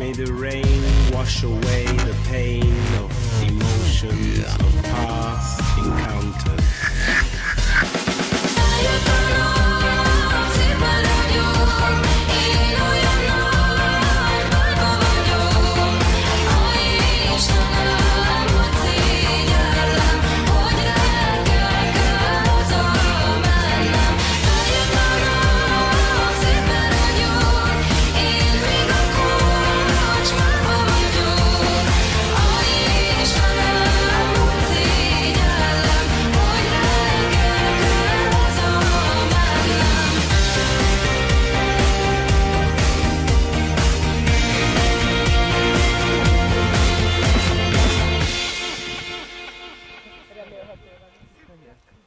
May the rain wash away the pain of emotions of past encounters. Konjak.